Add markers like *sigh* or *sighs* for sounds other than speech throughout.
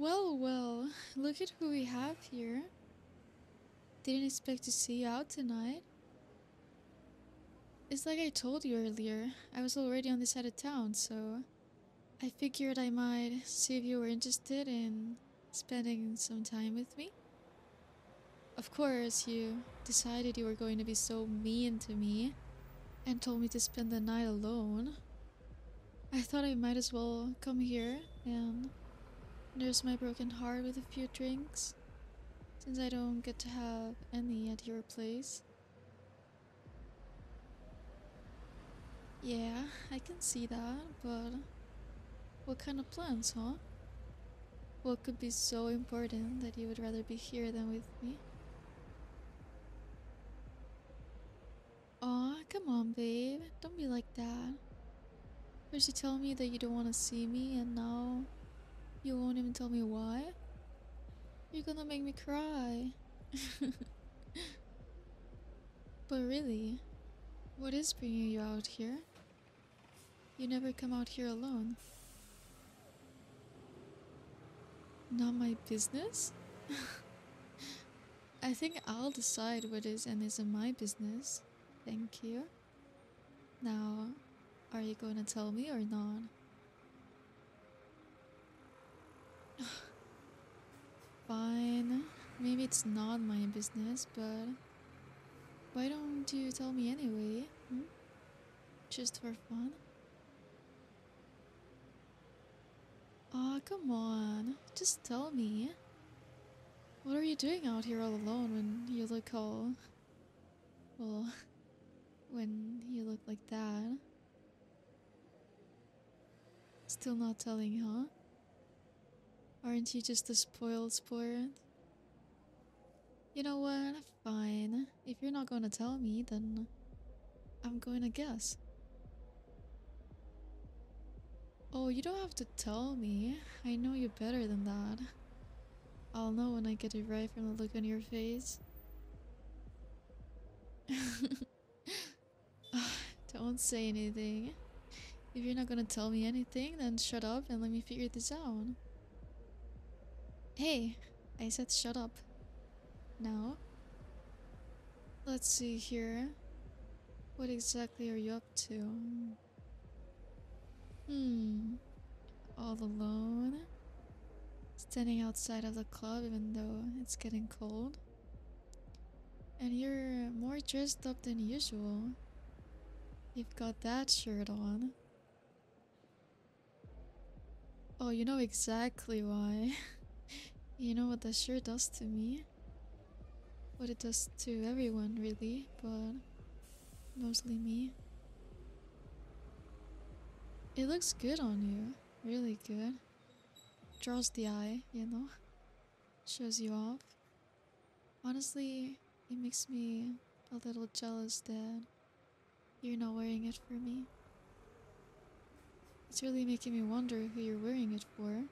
Well, well, look at who we have here. Didn't expect to see you out tonight. It's like I told you earlier, I was already on this side of town, so I figured I might see if you were interested in spending some time with me. Of course, you decided you were going to be so mean to me and told me to spend the night alone. I thought I might as well come here and nurse my broken heart with a few drinks, since I don't get to have any at your place. Yeah, I can see that, but what kind of plans, huh? What could be so important that you would rather be here than with me? Aw, come on, babe. Don't be like that. First you tell me that you don't want to see me, and now you won't even tell me why? You're gonna make me cry. *laughs* but really, what is bringing you out here? You never come out here alone. Not my business? *laughs* I think I'll decide what is and isn't my business. Thank you. Now, are you to tell me or not? *sighs* Fine. Maybe it's not my business, but why don't you tell me anyway? Hmm? Just for fun? Aw, oh, come on. Just tell me. What are you doing out here all alone when you look all... Well, *laughs* when you look like that? Still not telling, huh? Aren't you just a spoiled sport? You know what? Fine. If you're not going to tell me, then I'm going to guess. Oh, you don't have to tell me. I know you better than that. I'll know when I get it right from the look on your face. *laughs* Ah, don't say anything. If you're not gonna tell me anything, then shut up and let me figure this out. Hey, I said shut up. Now, let's see here. What exactly are you up to? Hmm. All alone? Standing outside of the club even though it's getting cold? And you're more dressed up than usual. You've got that shirt on. Oh, you know exactly why. *laughs* you know what that shirt does to me. What it does to everyone, really, but mostly me. It looks good on you. Really good. Draws the eye, you know? Shows you off. Honestly, it makes me a little jealous that you're not wearing it for me. It's really making me wonder who you're wearing it for.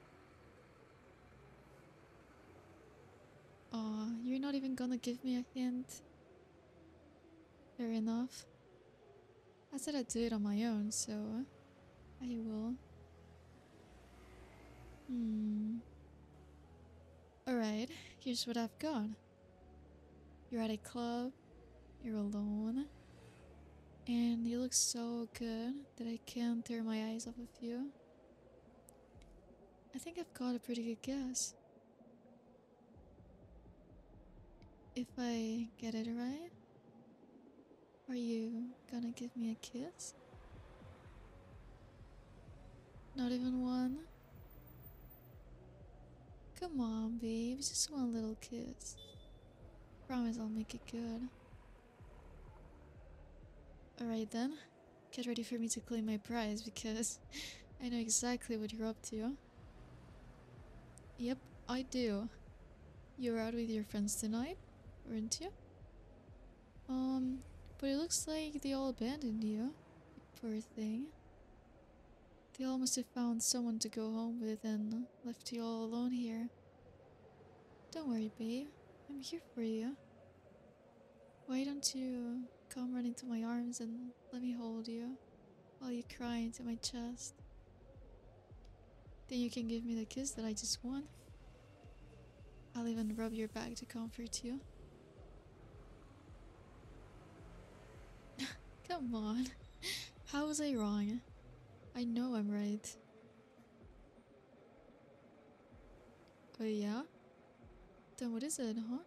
Aw, you're not even gonna give me a hint. Fair enough. I said I'd do it on my own, so I will. Hmm. Alright, here's what I've got. You're at a club, you're alone, and you look so good that I can't tear my eyes off of you. I think I've got a pretty good guess. If I get it right, are you gonna give me a kiss? Not even one? Come on, babe, just one little kiss. Promise I'll make it good. Alright then, get ready for me to claim my prize because *laughs* I know exactly what you're up to. Yep, I do. You're out with your friends tonight, you? Um, but it looks like they all abandoned you. Poor thing. They all must have found someone to go home with and left you all alone here. Don't worry, babe. I'm here for you. Why don't you Come run into my arms and let me hold you while you cry into my chest. Then you can give me the kiss that I just want. I'll even rub your back to comfort you. Come on. How was I wrong? I know I'm right. Oh yeah? Then what is it, huh?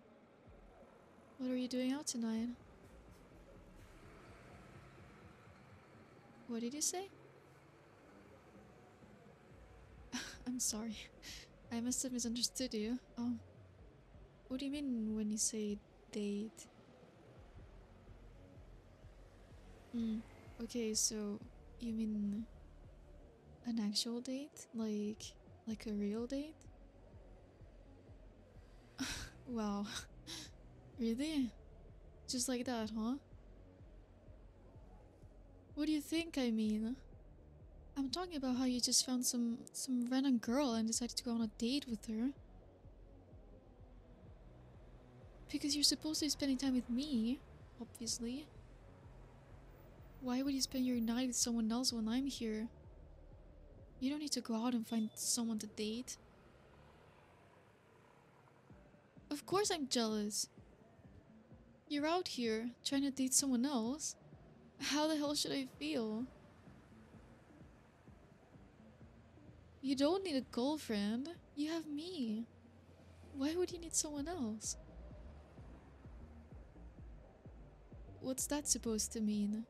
What are you doing out tonight? What did you say? *laughs* I'm sorry. I must have misunderstood you. Um, what do you mean when you say date? Hmm. Okay, so you mean an actual date? Like like a real date? *laughs* wow. *laughs* really? Just like that, huh? What do you think I mean? I'm talking about how you just found some some random girl and decided to go on a date with her. Because you're supposed to be spending time with me, obviously. Why would you spend your night with someone else when I'm here? You don't need to go out and find someone to date. Of course I'm jealous. You're out here trying to date someone else. How the hell should I feel? You don't need a girlfriend. You have me. Why would you need someone else? What's that supposed to mean?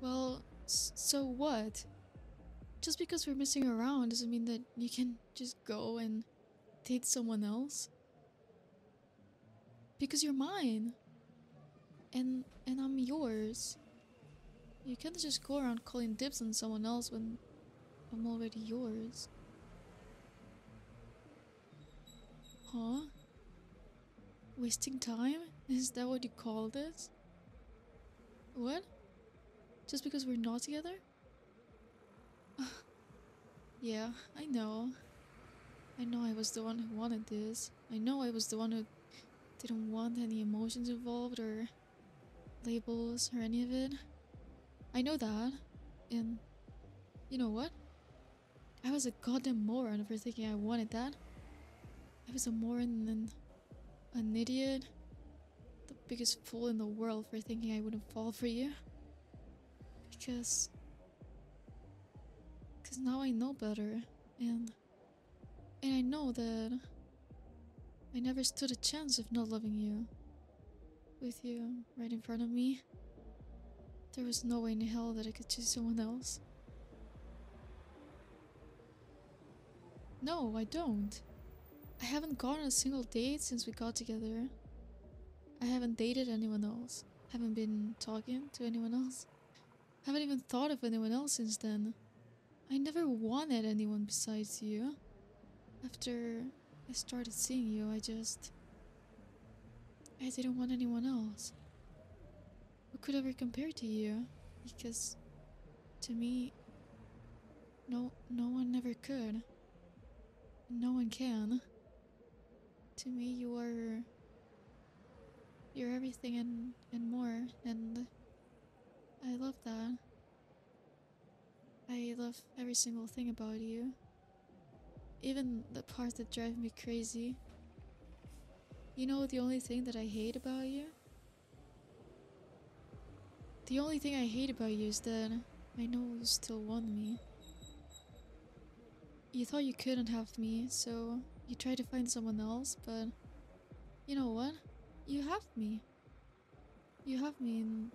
Well, so what? Just because we're messing around doesn't mean that you can just go and date someone else. Because you're mine. And and I'm yours. You can't just go around calling dibs on someone else when I'm already yours. Huh? Wasting time? *laughs* Is that what you call this? What? Just because we're not together? *sighs* yeah, I know. I know I was the one who wanted this. I know I was the one who didn't want any emotions involved or labels or any of it. I know that. And you know what? I was a goddamn moron for thinking I wanted that. I was a moron and an idiot. The biggest fool in the world for thinking I wouldn't fall for you. Because. Because now I know better. And. And I know that. I never stood a chance of not loving you. With you right in front of me. There was no way in hell that I could choose someone else. No, I don't. I haven't gone on a single date since we got together. I haven't dated anyone else. Haven't been talking to anyone else. I haven't even thought of anyone else since then. I never wanted anyone besides you. After I started seeing you, I just. I didn't want anyone else who could ever compare to you because to me no no one ever could no one can to me you are you're everything and and more and i love that i love every single thing about you even the parts that drive me crazy you know the only thing that i hate about you the only thing I hate about you is that I know you still want me. You thought you couldn't have me, so you tried to find someone else, but you know what? You have me. You have me in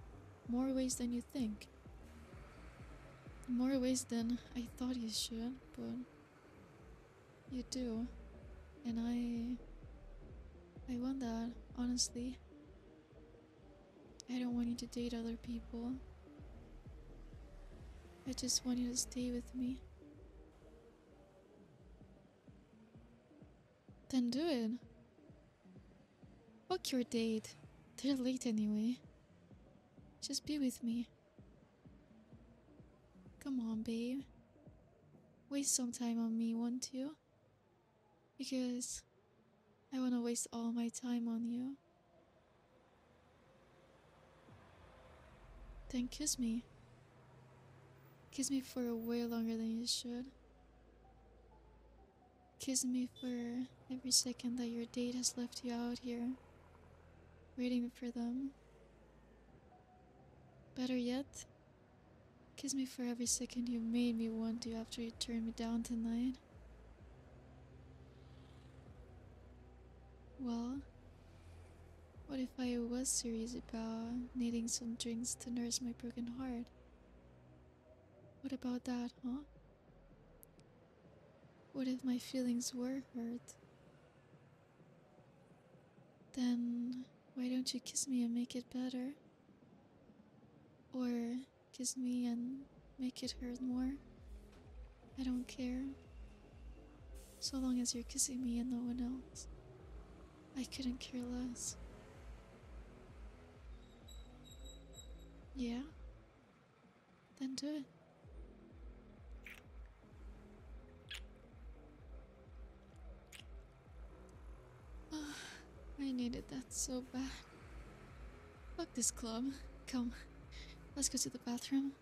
more ways than you think. more ways than I thought you should, but you do. And I. I want that, honestly. I don't want you to date other people. I just want you to stay with me. Then do it. Fuck your date. They're late anyway. Just be with me. Come on, babe. Waste some time on me, won't you? Because I want to waste all my time on you. Then kiss me. Kiss me for way longer than you should. kiss me for every second that your date has left you out here, waiting for them. Better yet, kiss me for every second you made me want to after you turned me down tonight. Well, what if I was serious about needing some drinks to nurse my broken heart? What about that, huh? What if my feelings were hurt? Then why don't you kiss me and make it better? Or kiss me and make it hurt more? I don't care. So long as you're kissing me and no one else. I couldn't care less. Yeah? Then do it. *sighs* I needed that so bad. Fuck this club. Come, let's go to the bathroom.